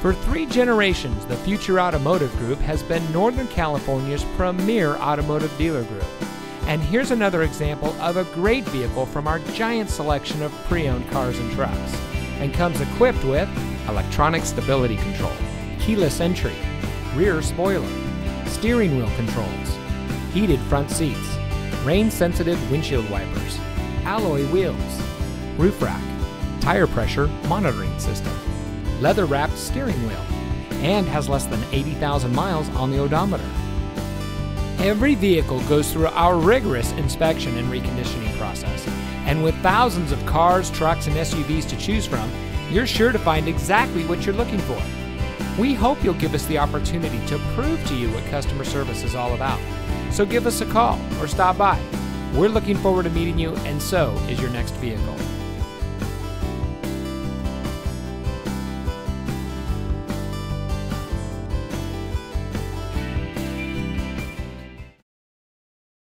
For three generations, the Future Automotive Group has been Northern California's premier automotive dealer group. And here's another example of a great vehicle from our giant selection of pre owned cars and trucks. And comes equipped with electronic stability control, keyless entry, rear spoiler, steering wheel controls, heated front seats, rain sensitive windshield wipers, alloy wheels, roof rack, tire pressure monitoring system, leather wrapped steering wheel, and has less than 80,000 miles on the odometer. Every vehicle goes through our rigorous inspection and reconditioning process. And with thousands of cars, trucks, and SUVs to choose from, you're sure to find exactly what you're looking for. We hope you'll give us the opportunity to prove to you what customer service is all about. So give us a call or stop by. We're looking forward to meeting you, and so is your next vehicle.